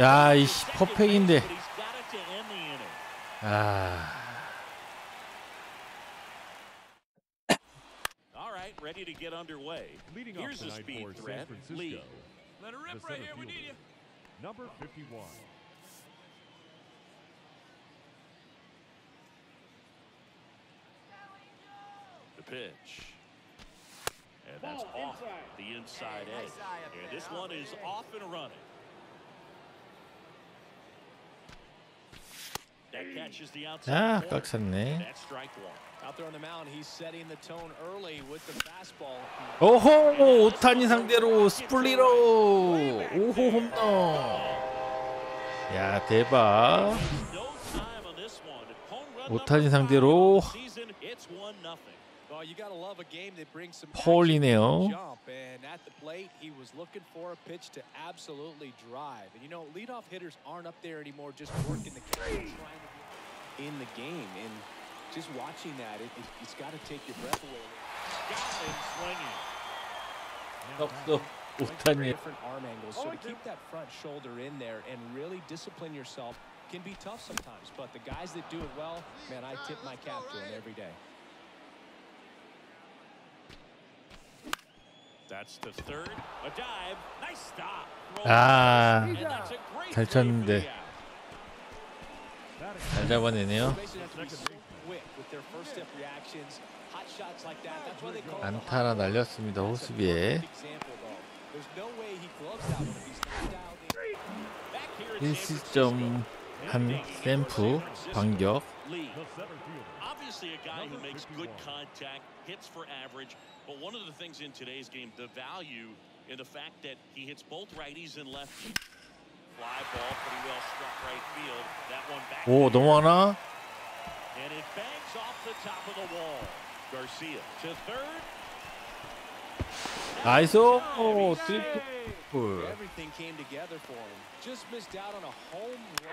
야, 이씨 퍼펙인데. But he's got it to end the inning. 아. All right, ready to get underway. Leading off Here's a tonight speed for San threat. Francisco, Lee. Let her the rip right center here. We need fielder, you. number 51. The pitch. And that's off the inside edge. And this one is off and running. 아, 꽉 찼네. 오호, 오타니 상대로 스플리로. 오호 홈런. 야, 대박. 오타니 상대로 폴이네요. at the plate, he was looking for a pitch to absolutely drive. And you know, leadoff hitters aren't up there anymore just working the game, in the game. And just watching that, it, has got to take your breath away. Scotland swinging. Look, look, different arm angles, so oh, to keep that front shoulder in there and really discipline yourself can be tough sometimes. But the guys that do it well, man, I tip my cap to them every day. 아, 잘 쳤는데. 잘 잡아내네요. 안타나 날렸습니다. 호수비에. 1시점 한 샘프 반격. obviously a guy Number who makes 51. good contact, hits for average, but one of the things in today's game, the value in the fact that he hits both righties and lefties. Fly ball, pretty well struck right field. That one back. Oh, the one, huh? And it bangs off the top of the wall. Garcia to third. ISO. Oh, triple. Everything came together for him. Just missed out on a home run.